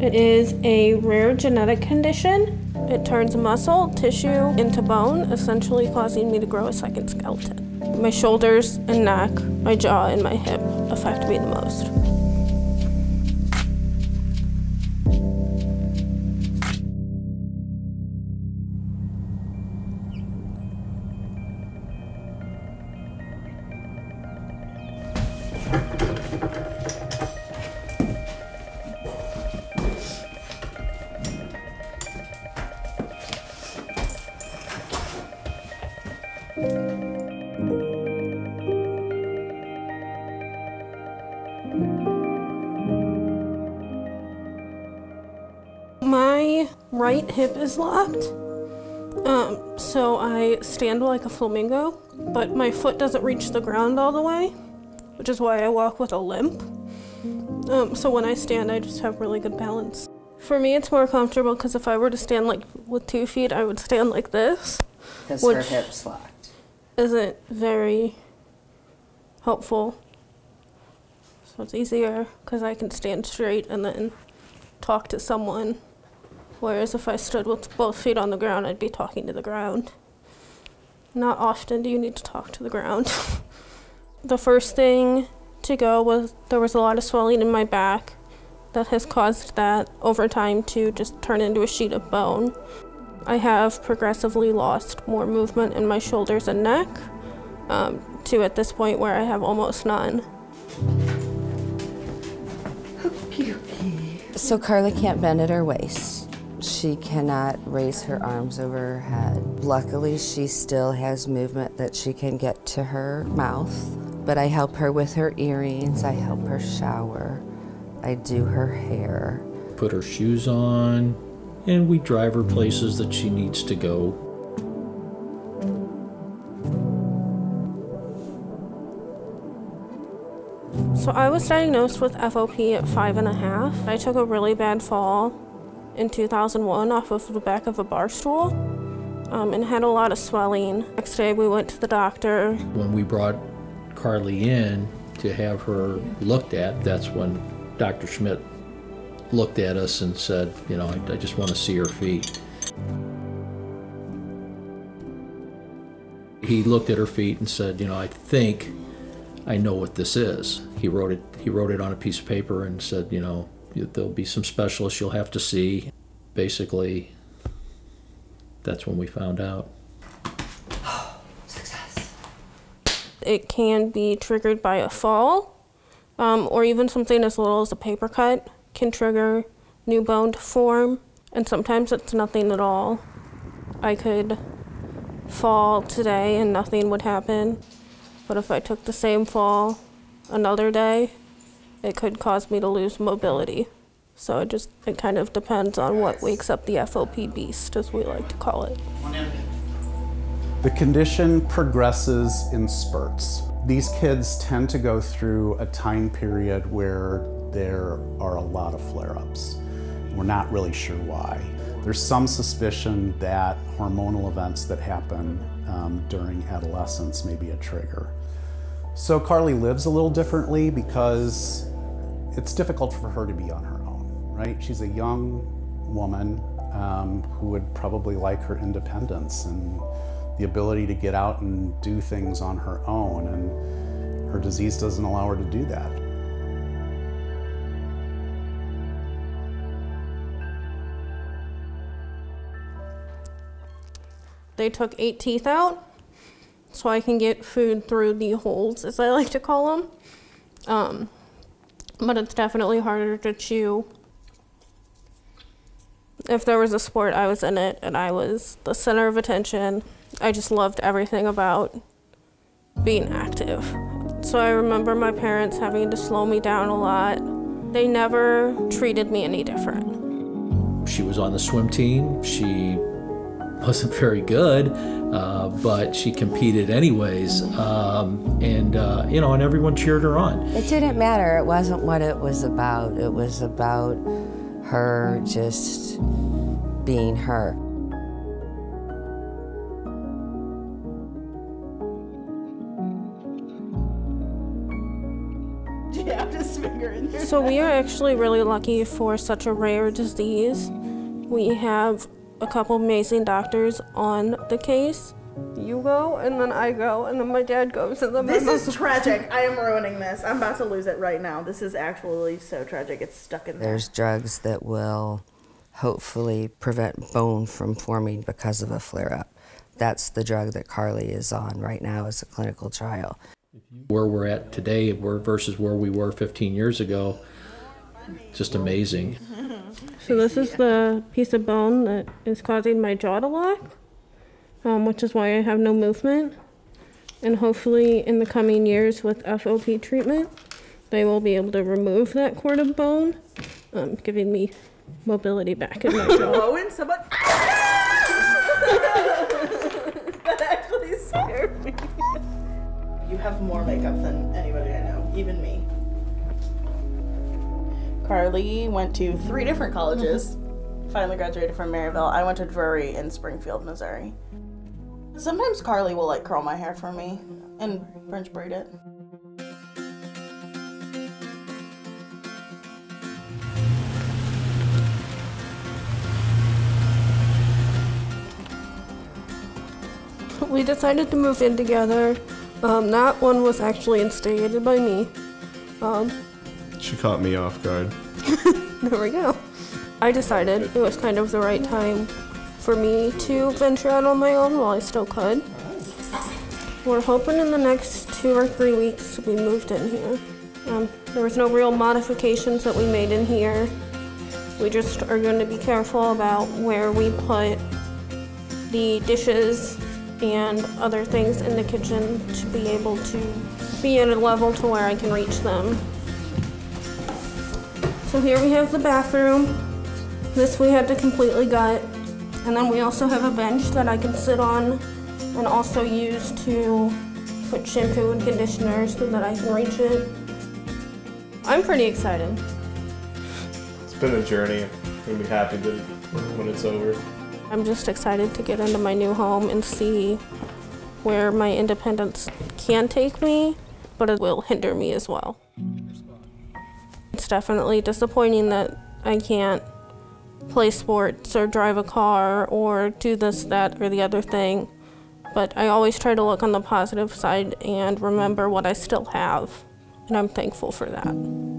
It is a rare genetic condition. It turns muscle, tissue into bone, essentially causing me to grow a second skeleton. My shoulders and neck, my jaw, and my hip affect me the most. My right hip is locked. Um, so I stand like a flamingo, but my foot doesn't reach the ground all the way, which is why I walk with a limp. Um, so when I stand, I just have really good balance. For me, it's more comfortable because if I were to stand like with two feet, I would stand like this. Because her hips locked. Isn't very helpful. So it's easier because I can stand straight and then talk to someone. Whereas if I stood with both feet on the ground, I'd be talking to the ground. Not often do you need to talk to the ground. the first thing to go was there was a lot of swelling in my back that has caused that over time to just turn into a sheet of bone. I have progressively lost more movement in my shoulders and neck um, to at this point where I have almost none. So Carli can't bend at her waist. She cannot raise her arms over her head. Luckily, she still has movement that she can get to her mouth. But I help her with her earrings, I help her shower, I do her hair. put her shoes on, and we drive her places that she needs to go. So I was diagnosed with FOP at five and a half. I took a really bad fall in 2001 off of the back of a bar stool um, and had a lot of swelling. Next day we went to the doctor. When we brought Carli in to have her looked at, that's when Dr. Schmidt looked at us and said, you know, I, I just want to see her feet. He looked at her feet and said, you know, I think I know what this is. He wrote it. He wrote it on a piece of paper and said, you know, there'll be some specialists you'll have to see. Basically, that's when we found out. Success. It can be triggered by a fall um, or even something as little as a paper cut can trigger new bone to form. And sometimes it's nothing at all. I could fall today and nothing would happen. But if I took the same fall another day, it could cause me to lose mobility. So it just it kind of depends on what wakes up the FOP beast, as we like to call it. The condition progresses in spurts. These kids tend to go through a time period where there are a lot of flare ups. We're not really sure why. There's some suspicion that hormonal events that happen um, during adolescence may be a trigger. So Carli lives a little differently because it's difficult for her to be on her own, right? She's a young woman um, who would probably like her independence and the ability to get out and do things on her own, and her disease doesn't allow her to do that. They took eight teeth out so I can get food through the holes, as I like to call them. Um, but it's definitely harder to chew. If there was a sport, I was in it and I was the center of attention. I just loved everything about being active. So I remember my parents having to slow me down a lot. They never treated me any different. She was on the swim team. She wasn't very good, uh, but she competed anyways. Um, and, uh, you know, and everyone cheered her on. It didn't matter. It wasn't what it was about. It was about her just being her. So we are actually really lucky for such a rare disease. We have a couple amazing doctors on the case. You go, and then I go, and then my dad goes, and then my This mom- is tragic. I am ruining this. I'm about to lose it right now. This is actually so tragic. It's stuck in there. There's drugs that will hopefully prevent bone from forming because of a flare up. That's the drug that Carli is on right now as a clinical trial. Where we're at today where- versus where we were 15 years ago, just amazing. So this is the piece of bone that is causing my jaw to lock, um, which is why I have no movement. And hopefully, in the coming years with FOP treatment, they will be able to remove that cord of bone, um, giving me mobility back in my jaw. Oh, and someone. that actually scared me. You have more makeup than anybody I know, even me. Carli went to three different colleges. Finally graduated from Maryville. I went to Drury in Springfield, Missouri. Sometimes Carli will like curl my hair for me and French braid it. we decided to move in together. Um, that one was actually instigated by me. Um, She caught me off guard. There we go. I decided it was kind of the right time for me to venture out on my own while I still could. We're hoping in the next two or three weeks we moved in here. Um, there was no real modifications that we made in here. We just are going to be careful about where we put the dishes and other things in the kitchen to be able to be at a level to where I can reach them. So here we have the bathroom. This we had to completely gut. And then we also have a bench that I can sit on and also use to put shampoo and conditioner so that I can reach it. I'm pretty excited. It's been a journey. I'm gonna be happy when it's over. I'm just excited to get into my new home and see where my independence can take me, but it will hinder me as well. Definitely disappointing that I can't play sports or drive a car or do this, that, or the other thing. But I always try to look on the positive side and remember what I still have, and I'm thankful for that.